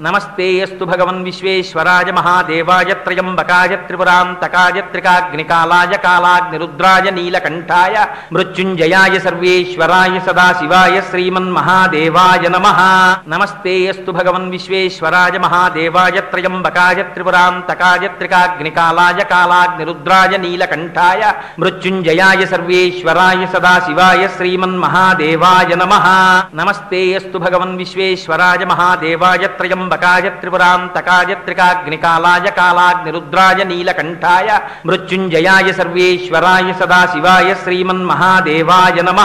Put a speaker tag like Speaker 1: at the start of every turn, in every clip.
Speaker 1: నమస్తేయస్తు భగవన్ విశ్వేశ్వరాయ మహాదేవాయ త్రయంబకాయ త్రిపురాంతకాయ త్రికాగ్నికాలాయ కాలాగ్నిరుద్రాయ నీలకంఠాయ మృత్యుంజయాయ సర్వేశ్వరాయ సదాశివాయ శ్రీమన్మహాదేవాయ నమ. నమస్తేయస్తు భగవన్ విశ్వేశ్వరాయ మహాదేవాయ త్రయంబకాయ త్రిపురాంతకాయ త్రికాగ్నికాలాయ కాలాగ్నిరుద్రాయ నీలకంఠాయ మృత్యుంజయాయ సర్వేశ్వరాయ సదాశివాయ శ్రీమన్మహాదేవాయ నమ. నమస్తేయస్తు భగవన్ విశ్వేశ్వరాయ మహాదేవాయ త్రయం త్రయంబకాయ త్రిపురాంతకాయ త్రికాగ్నికాలాయ కాలాగ్నిరుద్రాయ నీలకంఠాయ మృత్యుంజయాయ సర్వేశ్వరాయ సదాశివాయ శ్రీమన్మహాదేవాయ నమ.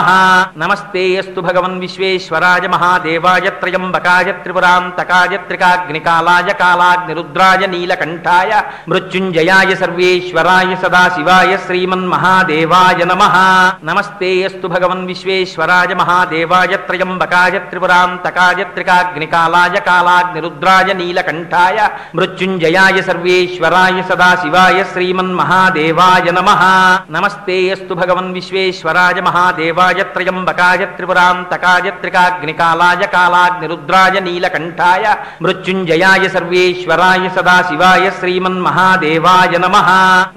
Speaker 1: నమస్తే అస్తు భగవన్ విశ్వేశ్వరాయ మహాదేవాయ త్రయంబకాయ త్రిపురాంతకాయ త్రికాగ్నికాలాయ కాలాగ్నిరుద్రాయ నీలకంఠాయ మృత్యుంజయాయ సర్వేశ్వరాయ సదాశివాయ శ్రీమన్మహాదేవాయ నమ. నమస్తే అస్తు భగవన్ విశ్వేశ్వరాయ మహాదేవాయ త్రయంబకాయ త్రిపురాంతకాయ త్రికాగ్నికాలాయ రుద్రాయ నీలకంఠాయ మృత్యుంజయాయ సర్వేశ్వరాయ సదాశివాయ శ్రీమన్మహాదేవాయ నమ. నమస్తే అస్తు భగవన్ విశ్వేశ్వరాయ మహాదేవాయ త్రయంబకాయ త్రిపురాంతకాయ త్రికాగ్నికాలాయ కాలాగ్నిరుద్రాయ నీలకంఠాయ మృత్యుంజయాయ సర్వేశ్వరాయ సదాశివాయ శ్రీమన్మహాదేవాయ నమ.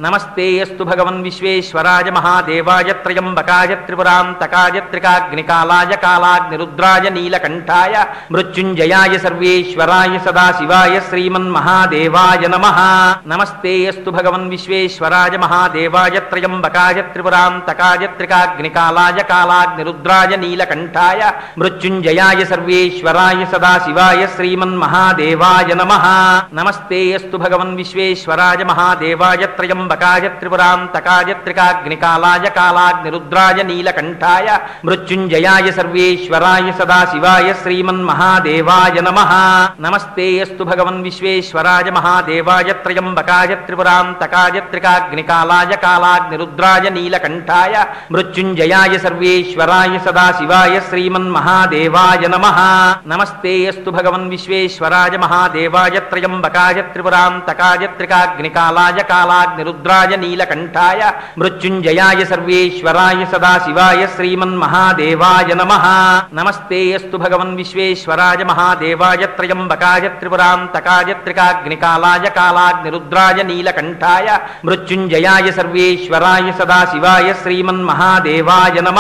Speaker 1: నమస్తే అస్తు భగవన్ విశ్వేశ్వరాయ మహాదేవాయ త్రయంబకాయ త్రిపురాంతకాయ త్రికాగ్నికాలాయ కాలాగ్నిరుద్రాయ నీలకంఠాయ మృత్యుంజయాయ సర్వేశ్వరాయ సదాశివాయ శ్రీమన్మహాదేవాయ నమ. నమస్తేయస్తు భగవన్ విశ్వేశ్వరాయ మహాదేవాయ త్రయంబకాయ త్రిపురాంతకాయ త్రికాగ్నికాలాయ కాలాగ్నిరుద్రాయ నీలకంఠాయ మృత్యుంజయాయ సర్వేశ్వరాయ సదాశివాయ శ్రీమన్మహాదేవాయ నమ. నమస్తేయస్తు భగవన్ విశ్వేశ్వరాయ మహాదేవాయ త్రయంబకాయ త్రిపురాంతకాయ త్రికాగ్నికాలాయ కాలాగ్నిరుద్రాయ నీలకంఠాయ మృత్యుంజయాయ సర్వేశ్వరాయ సదాశివాయ శ్రీమన్మహాదేవాయ నమ. నమ అస్తు భగవన్ విశ్వేశ్వరాయ మహాదేవాయ త్రయంబకాయ త్రిపురాంతకాయ త్రికాగ్నికాలాయ కాలాగ్నిరుద్రాయ నీలకంఠాయ మృత్యుంజయాయ సర్వేశ్వరాయ సదాశివాయ శ్రీమన్మహాదేవాయ నమ నమస్తేయస్తు భగవన్ విశ్వేశ్వరాయ మహాదేవాయ త్రయంబకాయ త్రిపురాంతకాయ త్రికాగ్నికాలాయ కాలాగ్నిరుద్రాయ నీలకంఠాయ మృత్యుంజయాయ సర్వేశ్వరాయ సదాశివాయ శ్రీమన్మహాదేవాయ నమ నమస్తేయస్తు భగవన్ విశ్వేశ్వరాయ మహాదేవాయ త్రయంబకాయ త్రిపురాంతకాయ త్రికాగ్నికాలాయ కాలాగ్నిరుద్రాయ నీలకంఠాయ మృత్యుంజయాయ సర్వేశ్వరాయ సదాశివాయ శ్రీమన్మహాదేవాయ నమ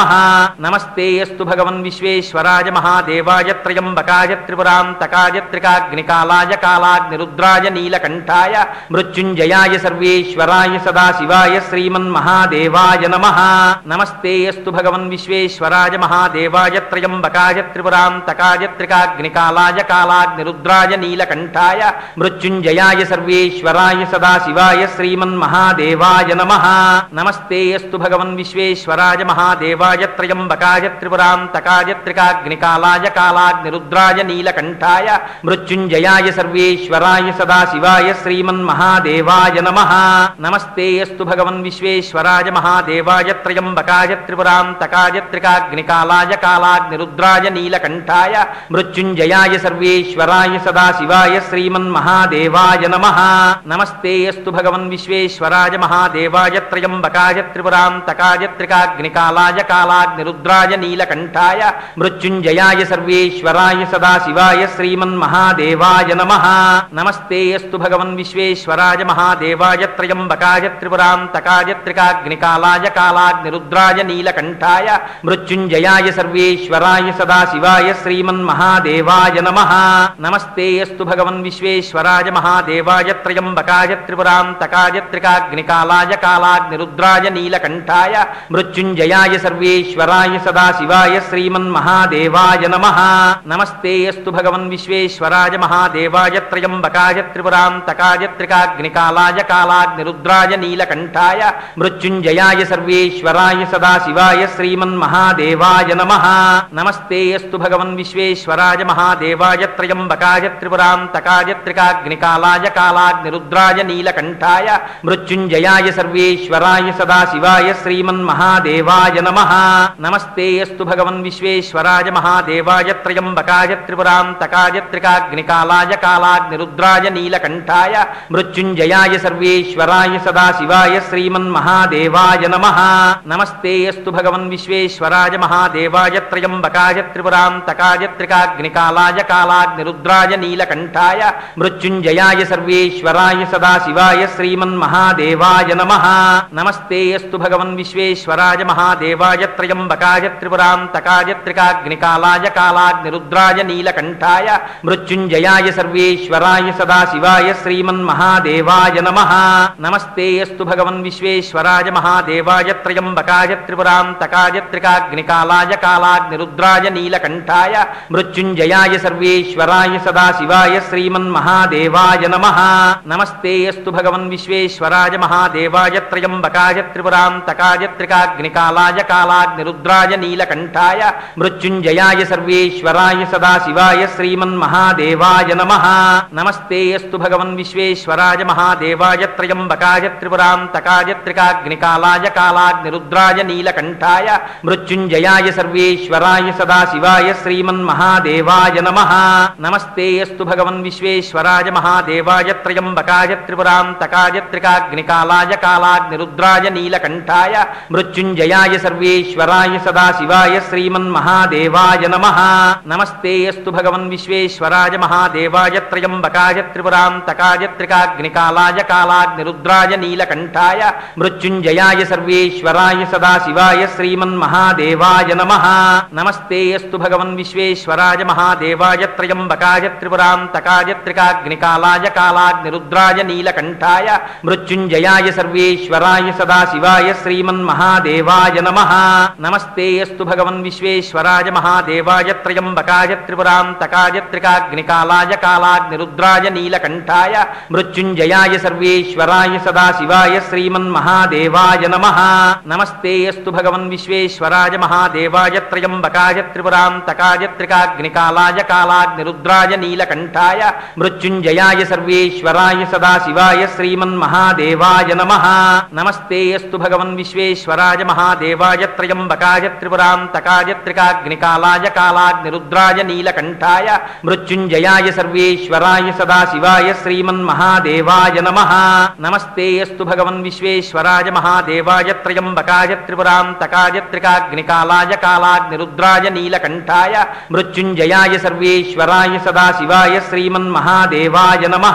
Speaker 1: నమస్తే అస్తు భగవన్ విశ్వేశ్వరాయ మహాదేవాయ త్రయంబకాయ త్రిపురాంతకాయ త్రికాగ్నికాలాయ కాలాగ్నిరుద్రాయ నీలకంఠాయ మృత్యుంజయాయ సర్వేశ్వరాయ సదాశివాయ శ్రీమన్మహాదేవాయ నమ నమస్తే అస్తు భగవన్ విశ్వేశ్వరాయ మహాదేవాయ త్రయంబకాయ త్రిపురాంతకాయ త్రికాగ్నికాలాయ కాలాగ్నిరుద్రాయ శంకరాయ నీలకంఠాయ. మృత్యుంజయాయ సర్వేశ్వరాయ సదాశివాయ శ్రీమన్మహాదేవాయ నమ. నమస్తే అస్తు భగవన్ విశ్వేశ్వరాయ మహాదేవాయ త్రయంబకాయ త్రిపురాంతకాయ త్రికాగ్నికాలాయ కాలాగ్నిరుద్రాయ నీలకంఠాయ. మృత్యుంజయాయ సర్వేశ్వరాయ సదాశివాయ శ్రీమన్మహాదేవాయ నమ. నమస్తే అస్తు భగవన్ విశ్వేశ్వరాయ మహాదేవాయ త్రయంబకాయ త్రిపురాంతకాయ త్రికాగ్నికాలాయ కాలాగ్నిరుద్రాయ నీలకంఠాయ. మృత్యుంజయాయ సర్వేశ్వరాయ సదాశివాయ శ్రీమన్మహాదేవాయ నమ. నమస్తే భగవన్ విశ్వేశ్వరాయ మహాదేవాయ త్రయంబకాయ త్రిపురాంతకాయ త్రికాగ్నికాలాయ కాలాగ్నిరుద్రాయ నీలకంఠాయ మృత్యుంజయాయ సర్వేశ్వరాయ సదాశివాయ శ్రీమన్మహాదేవాయ నమ. నమస్తే భగవన్ విశ్వేశ్వరాయ మహాదేవాయ త్రయంబకాయ త్రిపురాంతకాయ త్రికాగ్నికాలాయ కాలాగ్నిరుద్రాయ నీలకంఠాయ మృత్యుంజయాయ సర్వేశ్వరాయ సదాశివాయ శ్రీమన్మహాదేవాయ నమ. నమస్తే అస్తు భగవన్ విశ్వేశ్వరాయ మహాదేవాయ త్రయంబకాయ త్రిపురాంతకాయ త్రికాగ్నికాలాయ కాలాగ్నిరుద్రాయ నీలకంఠాయ మృత్యుంజయాయ సర్వేశ్వరాయ సదాశివాయ శ్రీమన్మహాదేవాయ నమ. నమస్తేయస్తు భగవన్ విశ్వేశ్వరాయ మహాదేవాయ త్రయంబకాయ త్రిపురాంతకాయ త్రికాగ్నికాలాయ కాలాగ్నిరుద్రాయ నీలకంఠాయ మృత్యుంజయాయ సర్వేశ్వరాయ సదాశివాయ శ్రీమన్మహాదేవాయ నమ. నమస్తేయస్తు భగవన్ విశ్వేశ్వరాయ మహాదేవాయ త్రయంబకాయ త్రిపురాయ త్రిపురాంతకాయ త్రికాగ్నికాలాయ కాలాగ్నిరుద్రాయ నీలకంఠాయ. మృత్యుంజయాయ సర్వేశ్వరాయ సదాశివాయ శ్రీమన్మహాదేవాయ నమ. నమస్తే అస్తు భగవన్ విశ్వేశ్వరాయ మహాదేవాయ త్రయంబకాయ త్రిపురాంతకాయ త్రికాగ్నికాలాయ కాలాగ్నిరుద్రాయ నీలకంఠాయ. మృత్యుంజయాయ సర్వేశ్వరాయ సదాశివాయ శ్రీమన్మహాదేవాయ నమ. నమస్తే అస్తు భగవన్ విశ్వేశ్వరాయ మహాదేవాయ త్రయంబకాయ త్రిపురాంతకాయ త్రికాగ్నికాలాయ కాలాగ్నిరుద్రాయ నీలకంఠాయ నీలకంఠాయ. మృత్యుంజయాయ సర్వేశ్వరాయ సదాశివాయ శ్రీమన్మహాదేవాయ నమ. నమస్తే అస్తు భగవన్ విశ్వేశ్వరాయ మహాదేవాయ త్రయంబకాయ త్రిపురాంతకాయ త్రికాగ్నికాలాయ కాలాగ్నిరుద్రాయ నీలకంఠాయ. మృత్యుంజయాయ సర్వేశ్వరాయ సదాశివాయ శ్రీమన్మహాదేవాయ నమ. నమస్తే అస్తు భగవన్ విశ్వేశ్వరాయ మహాదేవాయ త్రయంబకాయ త్రిపురాంతకాయ త్రికాగ్నికాలాయ కాలాగ్నిరుద్రాయ నీలకంఠాయ. మృత్యుంజయాయ సర్వేశ్వరాయ సదాశివాయ శ్రీమన్మహాదేవాయ నమ. నమస్తేస్తు భగవన్ విశ్వేశ్వరాయ మహాదేవాయ త్రయంబకాయ త్రిపురాంతకాయ త్రికాగ్నికాలాయ కాలాగ్నిరుద్రాయ నీలకంఠాయ మృత్యుంజయాయ సర్వేశ్వరాయ సదాశివాయ శ్రీమన్మహాదేవాయ నమ. నమస్తేస్తు భగవన్ విశ్వేశ్వరాయ మహాదేవాయ త్రయంబకాయ త్రిపురాంతకాయ త్రికాగ్నికాలాయ కాలాగ్నిరుద్రాయ నీలకంఠాయ మృత్యుంజయాయ సర్వేశ్వరాయ సదాశివాయ శ్రీమన్మహాదేవాయ నమ. నమస్తే అస్తు భగవన్ విశ్వేశ్వరాయ మహాదేవాయ త్రయంబకాయ త్రిపురాంతకాయ త్రికాగ్నికాలాయ కాలాగ్నిరుద్రాయ నీలకంఠాయ మృత్యుంజయాయ సర్వేశ్వరాయ సదాశివాయ శ్రీమన్మహాదేవాయ నమ. నమస్తేయస్సు భగవన్ విశ్వేశ్వరాయ మహాదేవాయ త్రయంబకాయ త్రిపురాంతకాయ త్రికాగ్నికాలాయ కాలాగ్నిరుద్రాయ నీలకంఠాయ మృత్యుంజయాయ సర్వేశ్వరాయ సదాశివాయ శ్రీమన్మహాదేవాయ నమ. నమస్తేయస్సు భగవన్ విశ్వేశ్వరాయ మహాదేవాయ త్రయంబకాయ త్రిపురాంతకాయ త్రికాగ్నికాలాయ కాలాగ్నిరుద్రాయ నీలకంఠాయ మృత్యుంజయాయ సర్వేశ్వరాయ సదాశివాయ శ్రీమన్మహాదేవాయ నమ. నమస్తే అస్తు భగవన్ విశ్వేశ్వరాయ మహాదేవాయ త్రయంబకాయ త్రిపురాంతకాయ త్రికాగ్నికాలాయ కాలాగ్నిరుద్రాయ నీలకంఠాయ మృత్యుంజయాయ సర్వేశ్వరాయ సదాశివాయ శ్రీమన్మహాదేవాయ నమ. నమస్తే అస్తు భగవన్ విశ్వేశ్వరాయ మహాదేవాయ త్రయంబకాయ త్రిపురాంతకాయ త్రికాగ్నికాలాయ కాలాగ్నిరుద్రాయ నీలకంఠాయ మృత్యుంజయాయ సర్వేశ్వరాయ సదాశివాయ శ్రీమన్మహాదేవాయ నమ. నమస్తే అస్తు భగవన్ విశ్వేశ్వరాయ మహాదేవాయ త్రయంబకాయ త్రిపురాంతకాయ త్రికాగ్నికాలాయ కాలాగ్నిరుద్రాయ నీలకంఠాయ మృత్యుంజయాయ సర్వేశ్వరాయ సదాశివాయ శ్రీమన్మహాదేవాయ నమ. నమస్తే అస్తు భగవన్ విశ్వేశ్వరాయ మహాదేవాయ త్రయంబకాయ త్రిపురాంతకాయ త్రికాగ్నికాలాయ కాలాగ్నిరుద్రాయ నీలకంఠాయ మృత్యుంజయాయ సర్వేశ్వరాయ సదా సదాశివాయ శ్రీమన్మహాదేవాయ నమ.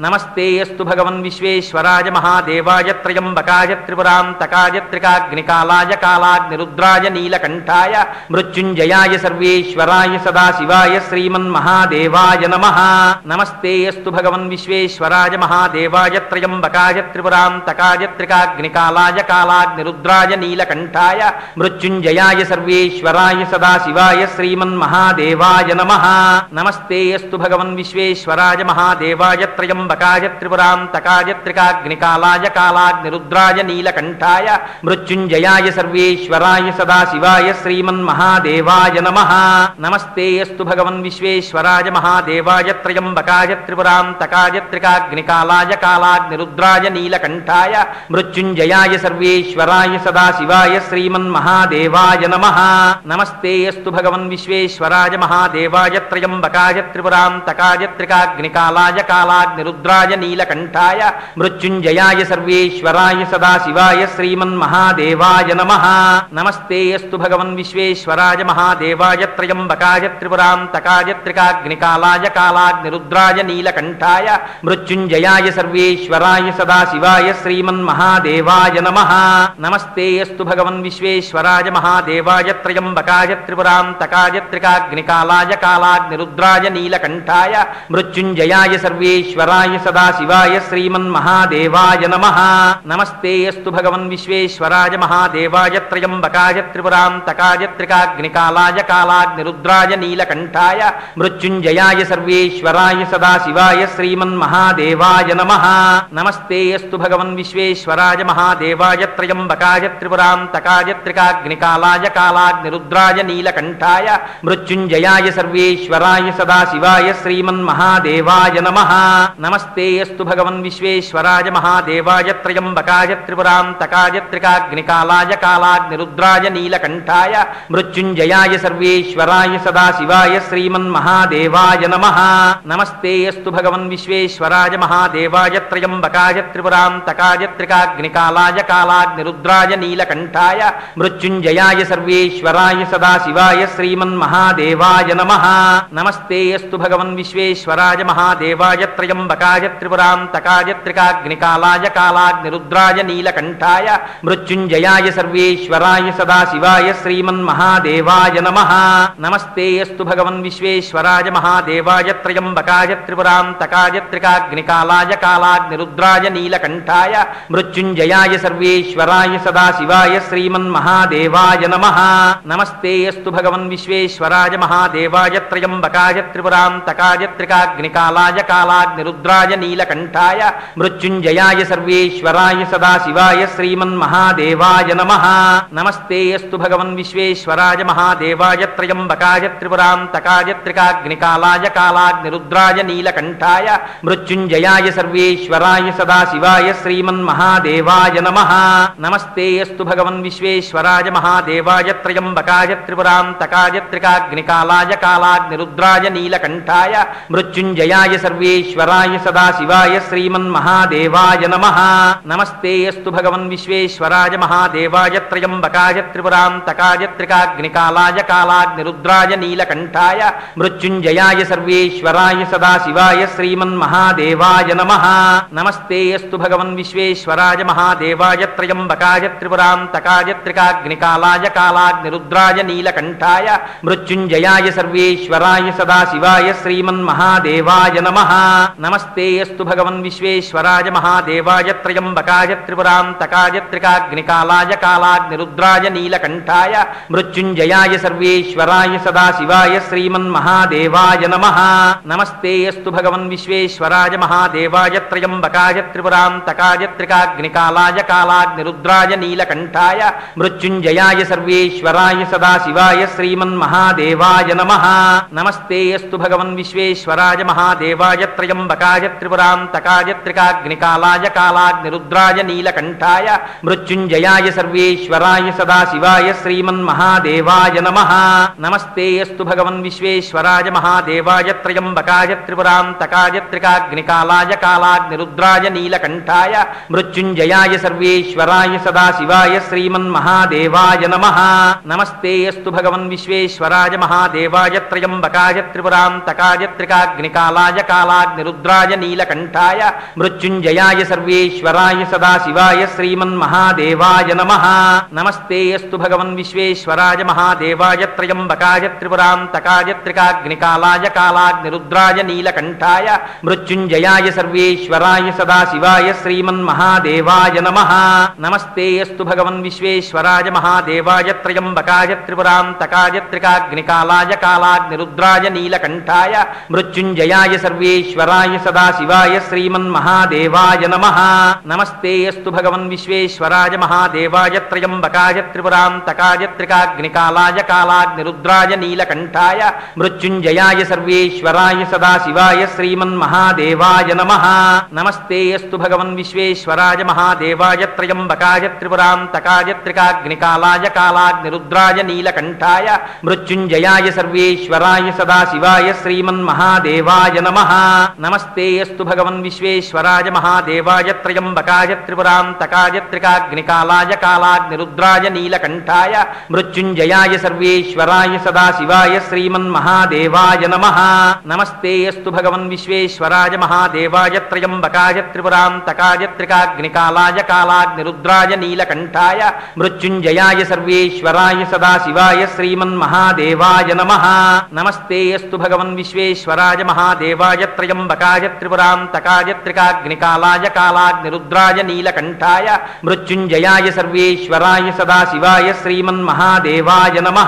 Speaker 1: నమస్తేయస్తు భగవన్ విశ్వేశ్వరాయ మహాదేవాయ త్రయంబకాయ త్రిపురాంతకాయ త్రికాగ్నికాలాయ కాలాగ్నిరుద్రాయ నీలకంఠాయ మృత్యుంజయాయ సర్వేశ్వరాయ సదాశివాయ శ్రీమన్మహాదేవాయ నమ. నమస్తేయస్తు భగవన్ విశ్వేశ్వరాయ మహాదేవాయ త్రయంబకాయ త్రిపురాంతకాయ త్రికాగ్నికాలాయ కాలాగ్నిరుద్రాయ నీలకంఠాయ మృత్యుంజయాయ సర్వేశ్వరాయ సదాశివాయ శ్రీమన్మహాదేవాయ నమ. నమస్తే అస్తు భగవన్ విశ్వేశ్వరాయ మహాదేవాయ త్రయంబకాయ త్రిపురాంతకాయ త్రికాగ్నికాలాయ కాలాగ్నిరుద్రాయ నీలకంఠాయ మృత్యుంజయాయ సర్వేశ్వరాయ సదాశివాయ శ్రీమన్మహాదేవాయ నమ. నమస్తేయస్తు భగవన్ విశ్వేశ్వరాయ మహాదేవాయ త్రయంబకాయ త్రిపురాంతకాయ త్రికాగ్నికాలాయ కాలాగ్నిరుద్రాయ నీలకంఠాయ మృత్యుంజయాయ సర్వేశ్వరాయ సదాశివాయ శ్రీమన్మహాదేవాయ నమ. నమస్తేయస్తు భగవన్ విశ్వేశ్వరాయ మహాదేవాయ త్రయంబకాయ త్రిపురాంతకాయత్రికాగ్నికాలాయ కాలాగ్నిరుద్రాయ నీలకంఠాయ మృత్యుంజయాయ సర్వేశ్వరాయ సదాశివాయ శ్రీమన్మహాదేవాయ నమ. నమస్తే అస్తు భగవన్ విశ్వేశ్వరాయ మహాదేవాయ త్రయంబకాయ త్రిపురాంతకాయ త్రికాగ్నికాలాయ కాలాగ్నిరుద్రాయ నీలకంఠాయ మృత్యుంజయాయ సర్వేశ్వరాయ సదాశివాయ శ్రీమన్మహాదేవాయ నమ. నమస్తే అస్తు భగవన్ విశ్వేశ్వరాయ మహాదేవాయ త్రయంబకాయ త్రిపురాంతకాయ త్రికాగ్నికాలాయ కాలాగ్నిరుద్రాయ నీలకంఠాయ మృత్యుంజయాయ సర్వేశ్వరాయ సదాశివాయ శ్రీమన్మహాదేవాయ నమ నమస్తే అస్తు భగవన్ విశ్వేశ్వరాయ మహాదేవాయ త్రయంబకాయ త్రిపురాంతకాయ త్రికాగ్నికాలాయ కాలాగ్నిరుద్రాయ నీలకంఠాయ మృత్యుంజయాయ సర్వేశ్వరాయ సదాశివాయ శ్రీమన్మహాదేవాయ నమ నమస్తే అస్తు భగవన్ విశ్వేశ్వరాయ మహాదేవాయ త్రయంబకాయ త్రిపురాంతకాయ త్రికాగ్నికాలాయ కాలాగ్నిరుద్రాయ నీలకంఠాయ మృత్యుంజయాయ సర్వేశ్వరాయ సదాశివ శివాయ శ్రీమన్ మహాదేవాయ నమ నమస్తేయస్తు భగవన్ విశ్వేశ్వరాయ మహాదేవాయ త్రయంబకాయ త్రిపురాంతకాయ త్రికాగ్నికాలాయ కాలాగ్నిరుద్రాయ నీలకంఠాయ మృత్యుంజయాయ సర్వేశ్వరాయ సదాశివాయ శ్రీమన్ మహాదేవాయ నమ నమస్తేయస్తు భగవన్ విశ్వేశ్వరాయ మహాదేవాయ త్రయంబకాయ త్రిపురాంతకాయ త్రికాగ్నికాలాయ కాలాగ్నిరుద్రాయ నీలకంఠాయ మృత్యుంజయాయ సర్వేశ్వరాయ సదాశివాయ శ్రీమన్ మహాదేవాయ నమ. నమస్తే అస్తు భగవన్ విశ్వేశ్వరాయ మహాదేవాయ త్రయంబకాయ త్రిపురాంతకాయ త్రికాగ్నికాలాయ కాలాగ్నిరుద్రాయ నీలకంఠాయ మృత్యుంజయాయ సర్వేశ్వరాయ సదాశివాయ శ్రీమన్మహాదేవాయ నమ. నమస్తే అస్తు భగవన్ విశ్వేశ్వరాయ మహాదేవాయ త్రయంబకాయ త్రిపురాంతకాయ త్రికాగ్నికాలాయ కాలాగ్నిరుద్రాయ నీలకంఠాయ మృత్యుంజయాయ సర్వేశ్వరాయ సదాశివాయ శ్రీమన్మహాదేవాయ నమ. నమస్తే అస్తు భగవన్ విశ్వేశ్వరాయ మహాదేవాయ త్రయంబకాయ త్రిపురాంతకాయ త్రికాగ్నికాలాయ కాలాగ్నిరుద్రాయ నీలకంఠాయ మృత్యుంజయాయ సర్వేశ్వరాయ సదాశివాయ శ్రీమన్మహాదేవాయ నమ. నమస్తే అస్తు భగవన్ విశ్వేశ్వరాయ మహాదేవాయ త్రయంబకాయ త్రిపురాంతకాయ త్రికాగ్నికాలాయ కాలాగ్నిరుద్రాయ నీలకంఠాయ మృత్యుంజయాయ సర్వేశ్వరాయ సదాశివాయ శ్రీమన్మహాదేవాయ నమ. నమస్తే అస్తు భగవన్ విశ్వేశ్వరాయ మహాదేవాయ త్రయంబకాయ త్రిపురాంతకాయ త్రికాగ్నికాలాయ కాలాగ్నిరుద్రాయ కంఠాయ మృత్యుంజయాయ సర్వేశ్వరాయ సదాశివాయ శ్రీమన్మహాదేవాయ నమ. నమస్తే అస్తు భగవన్ విశ్వేశ్వరాయ మహాదేవాయ త్రయంబకాయ త్రిపురాంతకాయ త్రికాగ్నికాలాయ కాలాగ్నిరుద్రాయ నీలకంఠాయ మృత్యుంజయాయ సర్వేశ్వరాయ సదాశివాయ శ్రీమన్మహాదేవాయ నమ. నమస్తే అస్తు భగవన్ విశ్వేశ్వరాయ మహాదేవాయ త్రయంబకాయ త్రిపురాంతకాయ త్రికాగ్నికాలాయ కాలాగ్నిరుద్రాయ నీలకంఠాయ మృత్యుంజయాయ సర్వేశ్వరాయ సదాశివాయ శ్రీమన్మహాదేవాయ నమ. నమస్తేయస్తు భగవన్ విశ్వేశ్వరాయ మహాదేవాయ త్రయంబకాయ త్రిపురాంతకాయ త్రికాగ్నికాలాయ కాలాగ్నిరుద్రాయ నీలకంఠాయ మృత్యుంజయాయ సర్వేశ్వరాయ సదాశివాయ శ్రీమన్మహాదేవాయ నమ. నమస్తేయస్తు భగవన్ విశ్వేశ్వరాయ మహాదేవాయ త్రయంబకాయ త్రిపురాంతకాయ త్రికాగ్నికాలాయ కాలాగ్నిరుద్రాయ నీలకంఠాయ మృత్యుంజయాయ సర్వేశ్వరాయ సదాశివాయ శ్రీమన్మహాదేవాయ నమ. నమస్తేయస్తు భగవన్ విశ్వేశ్వరాయ మహాదేవాయ త్రయంబకాయ త్రిపురాంతకాయ త్రికాగ్నికాలాయ కాలాగ్నిరుద్రాయ నీలకంఠాయ మృత్యుంజయాయ సర్వేశ్వరాయ సదాశివాయ శ్రీమన్మహాదేవాయ నమ నమస్తే అస్తు భగవన్ విశ్వేశ్వరాయ మహాదేవాయ త్రయంబకాయ త్రిపురాంతకాయ త్రికాగ్నికాలాయ కాలాగ్నిరుద్రాయ నీలకంఠాయ మృత్యుంజయాయ సర్వేశ్వరాయ సదాశివాయ శ్రీమన్మహాదేవాయ నమ నమస్తే అస్తు భగవన్ విశ్వేశ్వరాయ మహాదేవాయ త్రయంబకాయ త్రిపురాంతకాయ త్రికాగ్నికాలాయ కాలాగ్నిరుద్రాయ నీలకంఠాయ మృత్యుంజయాయ సర్వేశ్వరాయ సదాశివాయ శ్రీమన్మహాదేవాయ నమ. నమస్తే అస్తు భగవన్ విశ్వేశ్వరాయ మహాదేవాయ త్రయంబకాయ త్రిపురాంతకాయ త్రికాగ్నికాలాయ కాలాగ్నిరుద్రాయ నీలకంఠాయ మృత్యుంజయాయ సర్వేశ్వరాయ సదాశివాయ శ్రీమన్మహాదేవాయ నమ. నమస్తే అస్తు భగవన్ విశ్వేశ్వరాయ మహాదేవాయ త్రయంబకాయ త్రిపురాంతకాయ త్రికాగ్నికాలాయ కాలాగ్నిరుద్రాయ నీలకంఠ వైకుంఠాయ మృత్యుంజయాయ సర్వేశ్వరాయ సదాశివాయ శ్రీమన్మహాదేవాయ నమ. నమస్తే అస్తు భగవన్ విశ్వేశ్వరాయ మహాదేవాయ త్రయంబకాయ త్రిపురాంతకాయ త్రికాగ్నికాలాయ కాలాగ్నిరుద్రాయ నీలకంఠాయ మృత్యుంజయాయ సర్వేశ్వరాయ సదాశివాయ శ్రీమన్మహాదేవాయ నమ. నమస్తే అస్తు భగవన్ విశ్వేశ్వరాయ మహాదేవాయ త్రయంబకాయ త్రిపురాంతకాయ త్రికాగ్నికాలాయ కాలాగ్నిరుద్రాయ నీలకంఠాయ మృత్యుంజయాయ సర్వేశ్వరాయ సదాశివాయ శ్రీమన్మహాదేవాయ నమ. నమస్తేయస్తు భగవన్ విశ్వేశ్వరాయ మహాదేవాయ త్రయంబకాయ త్రిపురాంతకాయ త్రికాగ్నికాలాయ కాలాగ్నిరుద్రాయ నీలకంఠాయ మృత్యుంజయాయ సర్వేశ్వరాయ సదాశివాయ శ్రీమన్మహాదేవాయ నమ. నమస్తేయస్తు భగవన్ విశ్వేశ్వరాయ మహాదేవాయ త్రయంబకాయ త్రిపురాంతకాయ త్రికాగ్నికాలాయ కాలాగ్నిరుద్రాయ నీలకంఠాయ మృత్యుంజయాయ సర్వేశ్వరాయ సదాశివాయ శ్రీమన్మహాదేవాయ నమ. నమస్తేయస్తు భగవన్ విశ్వేశ్వరాయ మహాదేవాయ త్రయంబకాయ త్రిపురాంతకాయ త్రికాగ్నికాలాయ కాలాగ్నిరుద్రాయ నీలకంఠాయ మృత్యుంజయాయ సర్వేశ్వరాయ సదాశివాయ శ్రీమన్మహాదేవాయ నమ.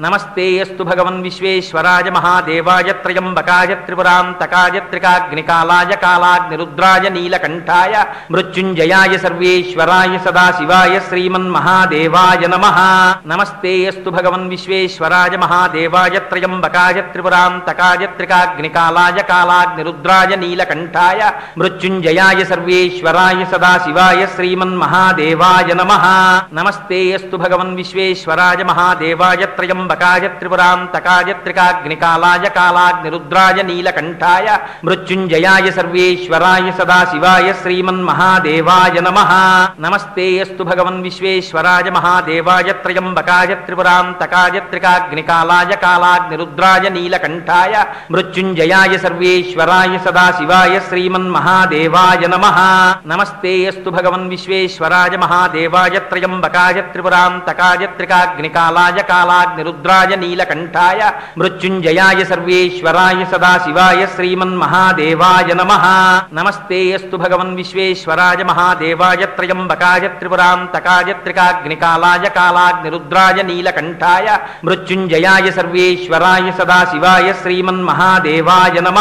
Speaker 1: నమస్తే అస్తు భగవన్ విశ్వేశ్వరాయ మహాదేవాయ త్రయంబకాయ త్రిపురాంతకాయ త్రికాగ్నికాలాయ కాలాగ్నిరుద్రాయ నీలకంఠాయ మృత్యుంజయాయ సర్వేశ్వరాయ సదాశివాయ శ్రీమన్మహాదేవాయ నమ. నమస్తే అస్తు భగవన్ విశ్వేశ్వరాయ మహాదేవాయ త్రయంబకాయ త్రికాగ్నికాలాయ కాలాగ్నిరుద్రాయ నీలకంఠాయ మృత్యుంజయాయ సర్వేశ్వరాయ సదాశివాయ శ్రీమన్మహాదేవాయ నమ నమస్తే అస్తు భగవన్ విశ్వేశ్వరాయ మహాదేవాయ త్రయంబకాయ త్రిపురాంతకాయ త్రికాగ్నికాలాయ కాలాగ్నిరుద్రాయ నీలకంఠాయ మృత్యుంజయాయ సర్వేశ్వరాయ సదాశివాయ శ్రీమన్మహాదేవాయ నమ నమస్తే అస్తు భగవన్ విశ్వేశ్వరాయ మహాదేవాయ త్రయంబకాయ త్రిపురాంతకాయ త్రికాగ్నికాలాయ కాలాగ్నిరుద్రాయ నీలకంఠాయ నీలకంఠాయ మృత్యుంజయాయ సర్వేశ్వరాయ సదాశివాయ శ్రీమన్మహాదేవాయ నమ. నమస్తే అస్తు భగవన్ విశ్వేశ్వరాయ మహాదేవాయ త్రయంబకాయ త్రిపురాంతకాయ త్రికాగ్నికాలాయ కాలాగ్నిరుద్రాయ నీలకంఠాయ. మృత్యుంజయాయ సర్వేశ్వరాయ సదాశివాయ శ్రీమన్మహాదేవాయ నమ. నమస్తే అస్తు భగవన్ విశ్వేశ్వరాయ మహాదేవాయ త్రయంబకాయ త్రిపురాంతకాయ త్రికాగ్నికాలాయ కాలాగ్నిరుద్రాయ నీలకంఠాయ. మృత్యుంజయాయ సర్వేశ్వరాయ సదాశివాయ శ్రీ శ్రీమన్మహాదేవాయ నమ.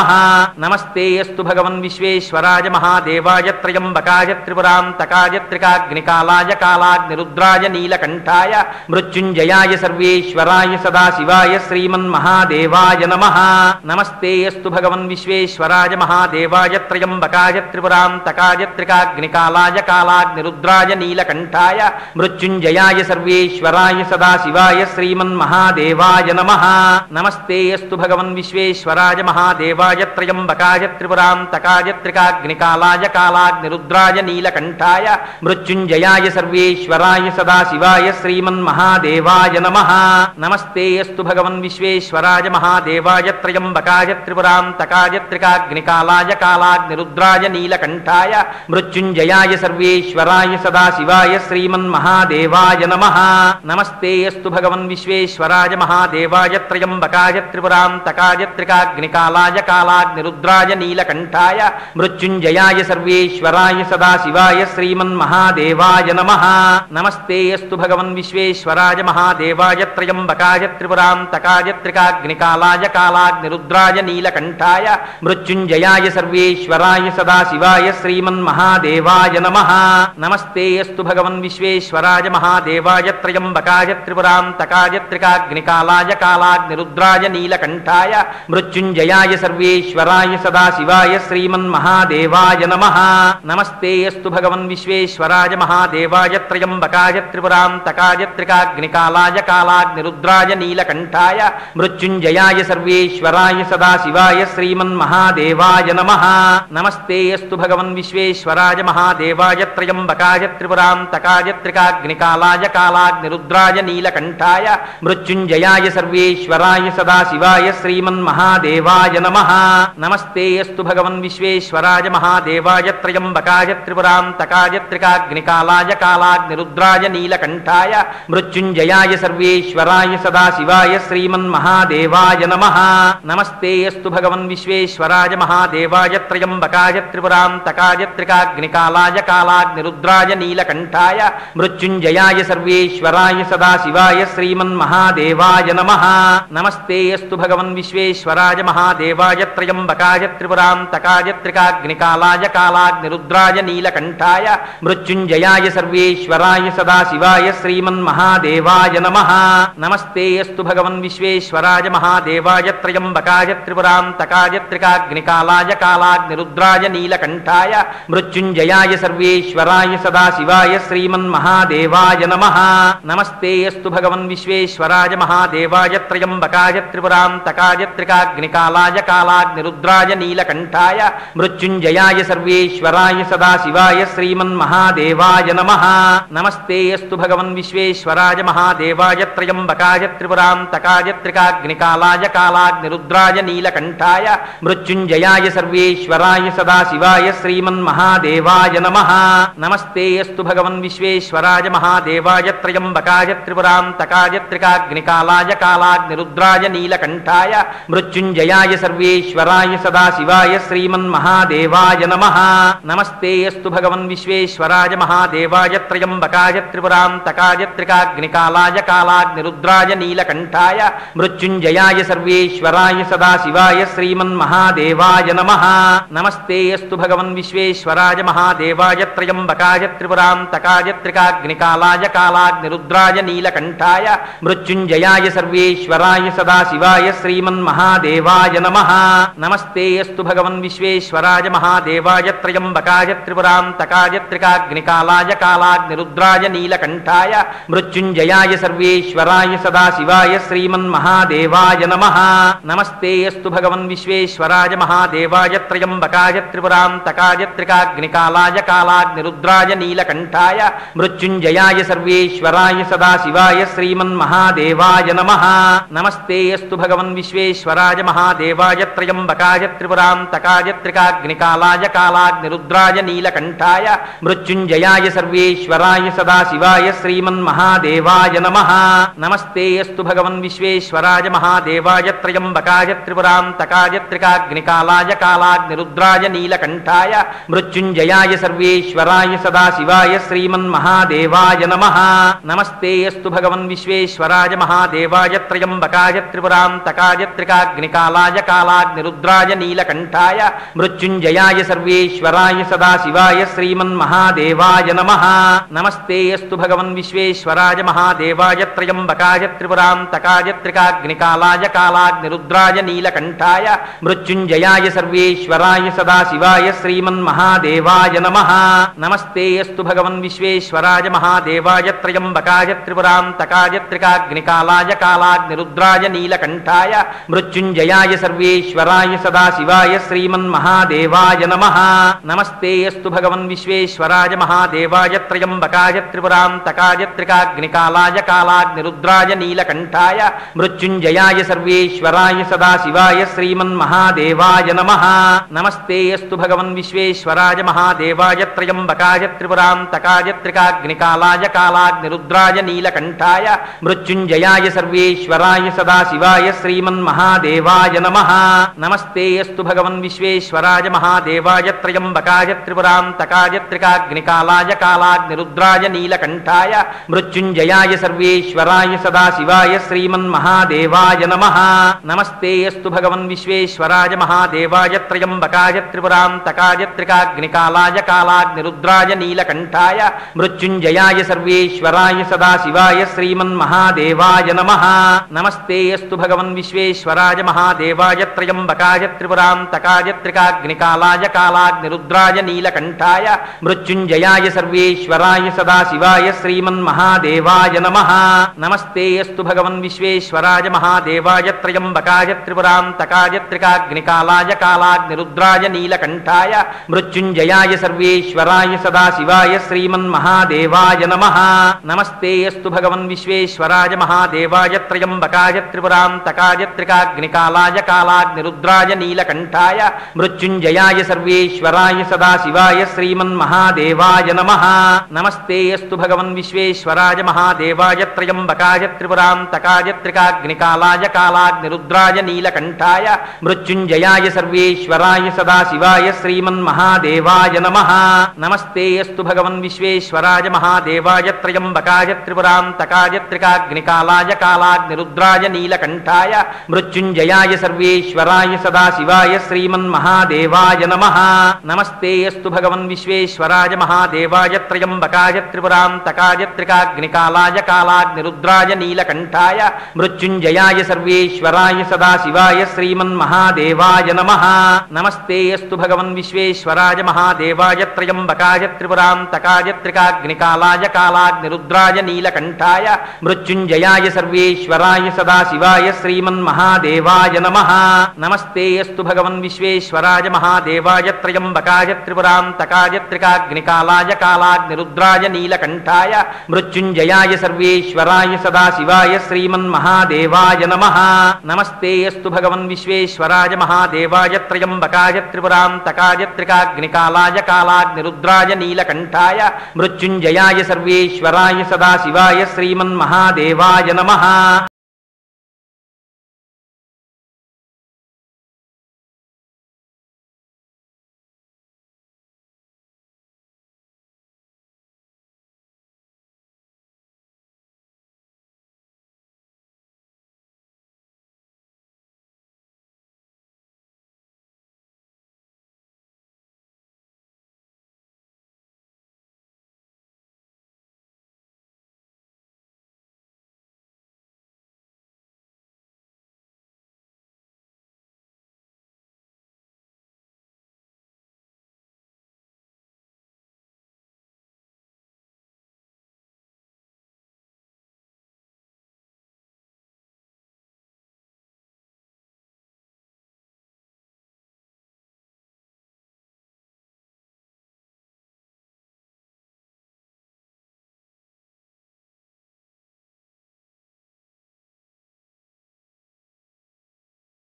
Speaker 1: నమస్తే అస్తు భగవన్ విశ్వేశ్వరాయ మహాదేవాయ త్రయంబకాయ త్రిపురాంతకాయ త్రికాగ్నికాలాయ కాలాగ్నిరుద్రాయ నీలకంఠాయ మృత్యుంజయాయ సర్వేశ్వరాయ సదాశివాయ శ్రీమన్మహాదేవాయ నమ. నమస్తే అస్తు భగవన్ విశ్వేశ్వరాయ మహాదేవాయ త్రయంబకాయ త్రిపురాంతకాయ త్రికాగ్నికాలాయ కాలాగ్నిరుద్రాయ నీలకంఠాయ మృత్యుంజయాయ సర్వేశ్వరాయ సదాశివాయ శ్రీమన్మహాదేవాయ నమ. నమస్తే అస్తు భగవన్ విశ్వేశ్వరాయ మహాదేవాయ త్రయంబకాయ త్రిపురాంతకాయ త్రికాగ్నికాలాయ కాలాగ్నిరుద్రాయ నీలకంఠాయ మృత్యుంజయాయ సర్వేశ్వరాయ సదాశివాయ శ్రీమన్మహాదేవాయ నమ. నమస్తే అస్తు భగవన్ విశ్వేశ్వరాయ మహాదేవాయ త్రయంబకాయ త్రిపురాంతకాయ త్రికాగ్నికాలాయ కాలాగ్నిరుద్రాయ నీలకంఠాయ మృత్యుంజయాయ సర్వేశ్వరాయ సదాశివాయ శ్రీమన్మహాదేవాయ నమ. నమస్తే అస్తు భగవన్ విశ్వేశ్వరాయ మహాదేవాయ త్రయంబకాయ త్రిపురాంతక త్రికాగ్నికాలాయ కాలాగ్నిరుద్రాయ నీలకంఠాయ మృత్యుంజయాయ సర్వేశ్వరాయ సదాశివాయ శ్రీమన్మహాదేవాయ నమ. నమస్తే అస్తు భగవన్ విశ్వేశ్వరాయ మహాదేవాయ త్రయంబకాయ త్రిపురాంతకాయ త్రికాగ్నికాలాయ కాలాగ్నిరుద్రాయ నీలకంఠాయ మృత్యుంజయాయ సర్వేశ్వరాయ సదాశివాయ శ్రీమన్మహాదేవాయ నమ. నమస్తే అస్తు భగవన్ విశ్వేశ్వరాయ మహాదేవాయ త్రయంబకాయ త్రిపురాంతకాయ త్రికాగ్నికాలాయ కాలాగ్నిరుద్రాయ నీలకంఠాయ మృత్యుంజయాయ సర్వేశ్వరాయ సదాశివాయ శ్రీమన్మహాదేవాయ నమ నమస్తే అస్తు భగవన్ విశ్వేశ్వరాయ మహాదేవాయ త్రయంబకాయ త్రిపురాంతకాయ త్రికాగ్నికాలాయ కాలాగ్నిరుద్రాయ నీలకంఠాయ మృత్యుంజయాయ సర్వేశ్వరాయ సదాశివాయ శ్రీమన్మహాదేవాయ నమ నమస్తే అస్తు భగవన్ విశ్వేశ్వరాయ మహాదేవాయ త్రయంబకాయ త్రిపురాంతకాయ త్రికాగ్నికాలాయ కాలాగ్నిరుద్రాయ నీలకంఠాయ మృత్యుంజయాయ సర్వేశ్వరాయ సదాశివాయ శ్రీమన్మహాదేవాయ నమ. నమస్తే అస్తు భగవన్ విశ్వేశ్వరాయ మహాదేవాయ త్రయంబకాయ త్రిపురాంతకాయ త్రికాగ్నికాలాయ కాలాగ్నిరుద్రాయ నీలకంఠాయ మృత్యుంజయాయ సర్వేశ్వరాయ సదాశివాయ శ్రీమన్మహాదేవాయ నమ. నమస్తే అస్తు భగవన్ విశ్వేశ్వరాయ మహాదేవాయ త్రయంబకాయ త్రిపురాంతకాయ త్రికాగ్నికాలాయ కాలాగ్నిరుద్రాయ నీలకంఠాయ మృత్యుంజయాయ సర్వేశ్వరాయ సదాశివాయ శ్రీమన్మహాదేవాయ నమ. నమస్తే అస్తు భగవన్ విశ్వేశ్వరాయ మహాదేవాయ త్రయంబకాయ త్రిపురాంతకాయ త్రికాగ్నికాలాయ కాలాగ్నిరుద్రాయ నీలకంఠాయ మృత్యుంజయాయ సర్వేశ్వరాయ సదాశివాయ శ్రీమన్మహాదేవాయ నమ. నమస్తే అస్తు భగవన్ విశ్వేశ్వరాయ మహాదేవాయ త్రయంబకాయ త్రిపురాంతకాయ త్రికాగ్నికాలాయ కాలాగ్నిరుద్రాయ నీలకంఠాయ మృత్యుంజయాయ సర్వేశ్వరాయ సదాశివాయ శ్రీమన్మహాదేవాయ నమ. నమస్తే అస్తు భగవన్ విశ్వేశ్వరాయ మహాదేవాయ త్రయంబకాయ త్రిపురాంతకాయ త్రికాగ్నికాలాయ కాలాగ్నిరుద్రాయ నీలకంఠాయ మృత్యుంజయాయ సర్వేశ్వరాయ సదాశివాయ శ్రీమన్మహాదేవాయ నమ. నమస్తే అస్తు భగవన్ విశ్వేశ్వరాయ మహాదేవాయ త్రయంబకాయ త్రిపురాంతకాయ త్రికాగ్నికాలాయ కాలాగ్నిరుద్రాయ నీలకంఠాయ మృత్యుంజయాయ సర్వేశ్వరాయ సదాశివాయ శ్రీమన్మహాదేవాయ నమ. నమస్తే అస్తు భగవన్ విశ్వేశ్వరాయ మహాదేవాయ త్రయంబకాయ త్రిపురాంతకాయ త్రికాగ్నికాలాయ కాలాగ్నిరుద్రాయ నీలకంఠాయ మృత్యుంజయాయ సర్వేశ్వరాయ సదాశివాయ శ్రీమన్మహాదేవాయ నమ. నమస్తే అస్తు భగవన్ విశ్వేశ్వరాయ మహాదేవాయ త్రయంబకాయ త్రిపురాంతకాయ త్రికాగ్నికాలాయ కాలాగ్నిరుద్రాయ నీలకంఠాయ. మృత్యుంజయాయ సర్వేశ్వరాయ సదాశివాయ శ్రీమన్మహాదేవాయ నమ. నమస్తే అస్తు భగవన్ విశ్వేశ్వరాయ మహాదేవాయ త్రయంబకాయ త్రిపురాంతకాయ త్రికాగ్నికాలాయ కాలాగ్నిరుద్రాయ నీలకంఠాయ. మృత్యుంజయాయ సర్వేశ్వరాయ సదాశివాయ శ్రీమన్ శ్రీమన్మహాదేవాయ నమ. నమస్తే అస్తు భగవన్ విశ్వేశ్వరాయ మహాదేవాయ త్రయంబకాయ త్రిపురాంతకాయ త్రికాగ్నికాలాయ కాలాగ్నిరుద్రాయ నీలకంఠాయ మృత్యుంజయాయ సర్వేశ్వరాయ సదాశివాయ శ్రీమన్మహాదేవాయ నమ. నమస్తే అస్తు భగవన్ విశ్వేశ్వరాయ మహాదేవాయ త్రయంబకాయ త్రిపురాంతకాయ త్రికాగ్నికాలాయ కాలాగ్నిరుద్రాయ నీలకంఠాయ మృత్యుంజయాయ సర్వేశ్వరాయ సదాశివాయ శ్రీమన్మహాదేవాయ నమ. నమస్తే అస్తు భగవన్ విశ్వే విశ్వేశ్వరాయ మహాదేవాయ త్రయంబకాయ త్రిపురాంతకాయ త్రికాగ్నికాలాయ కాలాగ్నిరుద్రాయ నీలకంఠాయ మృత్యుంజయాయ సర్వేశ్వరాయ సదాశివాయ శ్రీమన్మహాదేవాయ నమ. నమస్తే అస్తు భగవన్ విశ్వేశ్వరాయ మహాదేవాయ త్రయంబకాయ త్రిపురాంతకాయ త్రికాగ్నికాలాయ కాలాగ్నిరుద్రాయ నీలకంఠాయ మృత్యుంజయాయ సర్వేశ్వరాయ సదాశివాయ శ్రీమన్మహాదేవాయ నమ. నమస్తే అస్తు భగవన్ విశ్వేశ్వరాయ మహాదేవాయ త్రయంబకాయ త్రిపురాంతకాయ త్రికాగ్నికాలాయ కాలాగ్నిరుద్రాయ నీలకంఠాయ మృత్యుంజయాయ సర్వేశ్వరాయ సదాశివాయ శ్రీమన్మహాదేవాయ నమ. నమస్తే అస్తు భగవన్ విశ్వేశ్వరాయ మహాదేవాయ త్రయంబకాయ త్రిపురాంతకాయ త్రికాగ్నికాలాయ కాలాగ్నిరుద్రాయ నీలకంఠాయ మృత్యుంజయాయ సర్వేశ్వరాయ సదాశివాయ శ్రీమన్మహాదేవాయ నమ. నమస్తే అస్తు భగవన్ విశ్వేశ్వరాయ మహాదేవాయ త్రయంబకాయ త్రిపురాంతకాయ త్రికాగ్నికాలాయ కాలాగ్నిరుద్రాయ నీలకంఠాయ మృత్యుంజయాయ సర్వేశ్వరాయ సదాశివాయ శ్రీమన్మహాదేవాయ నమ. నమస్తే అస్తు భగవన్ విశ్వేశ్వరాయ మహాదేవాయ త్రయంబకాయ త్రిపురాంతకాయ త్రికాగ్నికాలాయ కాలాగ్నిరుద్రాయ నీలకంఠాయ. మృత్యుంజయాయ సర్వేశ్వరాయ సదాశివాయ శ్రీమన్మహాదేవాయ నమ. నమస్తే అస్తు భగవన్ విశ్వేశ్వరాయ మహాదేవాయ త్రయంబకాయ త్రిపురాంతకాయ త్రికాగ్నికాలాయ కాలాగ్నిరుద్రాయ నీలకంఠాయ. మృత్యుంజయాయ సర్వేశ్వరాయ సదాశివాయ మహాదేవాయ నమ. నమస్తే అస్తు భగవన్ విశ్వేశ్వరాయ మహాదేవాయ త్రయంబకాయ త్రిపురాంతకాయ త్రికాగ్నికాలాయ కాలాగ్నిరుద్రాయ నీలకంఠాయ మృత్యుంజయాయ సర్వేశ్వరాయ సదాశివాయ శ్రీమన్ మహాదేవాయ నమ. నమస్తే అస్తు భగవన్ విశ్వేశ్వరాయ మహాదేవాయ త్రయంబకాయ త్రిపురాంతకాయ త్రికాగ్నికాలాయ కాలాగ్నిరుద్రాయ నీలకంఠాయ మృత్యుంజయాయ సర్వేశ్వరాయ సదాశివాయ శ్రీమన్ మహాదేవాయ నమ. నమస్తే అస్తు భగవన్ విశ్వేశ్వరాయ మహాదేవాయ త్రయంబకాయ త్రిపురాంతకాయ త్రికాగ్నికాలాయ కాలాగ్నిరుద్రాయ నీలకంఠాయ మృత్యుంజయాయ సర్వేశ్వరాయ సదాశివాయ శ్రీమన్మహాదేవాయ నమ. నమస్తే అస్తు భగవన్ విశ్వేశ్వరాయ మహాదేవాయ త్రయంబకాయ త్రిపురాంతకాయ త్రికాగ్నికాలాయ కాలాగ్నిరుద్రాయ నీలకంఠాయ మృత్యుంజయాయ సర్వేశ్వరాయ సదాశివాయ శ్రీమన్మహాదేవాయ నమ. నమస్తే అస్తు భగవన్ విశ్వేశ్వరాయ మహాదేవాయ త్రయంబకాయ త్రిపురాంతకాయ త్రిక త్రికాగ్నికాలాయ కాలాగ్నిరుద్రాయ నీలకంఠాయ మృత్యుంజయాయ సర్వేశ్వరాయ సదాశివాయ శ్రీమన్మహాదేవాయ నమ. నమస్తే అస్తు భగవన్ విశ్వేశ్వరాయ మహాదేవాయ త్రయంబకాయ త్రిపురాంతకాయ త్రికాగ్నికాలాయ కాలాగ్నిరుద్రాయ నీలకంఠాయ మృత్యుంజయాయ సర్వేశ్వరాయ సదాశివాయ శ్రీమన్మహాదేవాయ నమ. నమస్తే అస్తు భగవన్ విశ్వేశ్వరాయ మహాదేవాయ త్రయంబకాయ త్రిపురాంతకాయ త్రికాగ్నికాలాయ కాలాగ్నిరుద్రాయ నీలకంఠాయ మృ మృత్యుంజయాయ సర్వేశ్వరాయ సదాశివాయ శ్రీమన్మహాదేవాయ నమ. నమస్తే అస్తు భగవన్ విశ్వేశ్వరాయ మహాదేవాయ త్రయంబకాయ త్రిపురాంతకాయ త్రికాగ్నికాలాయ కాలాగ్నిరుద్రాయ నీలకంఠాయ. మృత్యుంజయాయ సర్వేశ్వరాయ సదాశివాయ శ్రీమన్మహాదేవాయ నమ. నమస్తే అస్తు భగవన్ విశ్వేశ్వరాయ మహాదేవాయ త్రయంబకాయ త్రిపురాంతకాయ త్రికాగ్నికాలాయ కాలాగ్నిరుద్రాయ నీలకంఠాయ. మృత్యుంజయాయ సర్వేశ్వరాయ సదాశివాయ మహాదేవాయ నమ. నమస్తే అస్తు భగవన్ విశ్వేశ్వరాయ మహాదేవాయ త్రయంబకాయ త్రిపురాంతకాయ త్రికాగ్నికాలాయ కాలాగ్నిరుద్రాయ నీలకంఠాయ మృత్యుంజయాయ సర్వేశ్వరాయ సదాశివాయ శ్రీమన్ మహాదేవాయ నమ. నమస్తే అస్తు భగవన్ విశ్వేశ్వరాయ మహాదేవాయ త్రయంబకాయ త్రిపురాంతకాయ త్రికాగ్నికాలాయ కాలాగ్నిరుద్రాయ నీలకంఠాయ మృత్యుంజయాయ సర్వేశ్వరాయ సదాశివాయ శ్రీమన్ మహాదేవాయ నమ.